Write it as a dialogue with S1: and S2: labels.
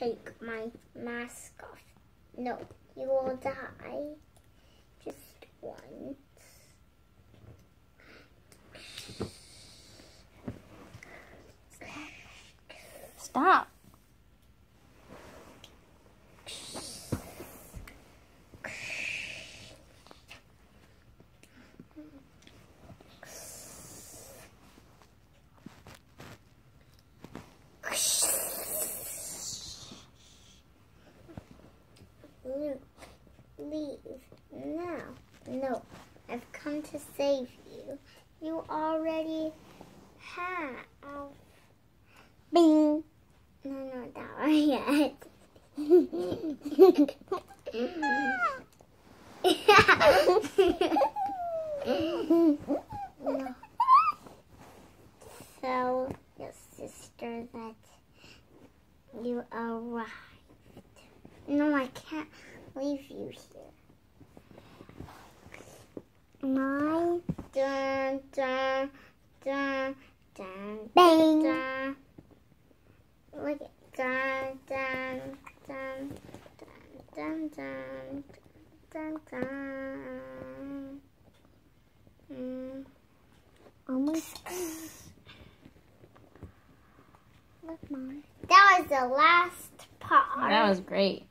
S1: take my mask off. No, you will die. Just once.
S2: Stop.
S1: Leave now. No, I've come to save you. You already have. Bing. No, not that one yet. no. So, your sister that you arrived. No, I can't leave you here. My dun dun dun dun bang dun. Look at dun dun dun dun dun dun dun dun. Mm. Almost. Look, mom. That was the last part.
S2: That was great.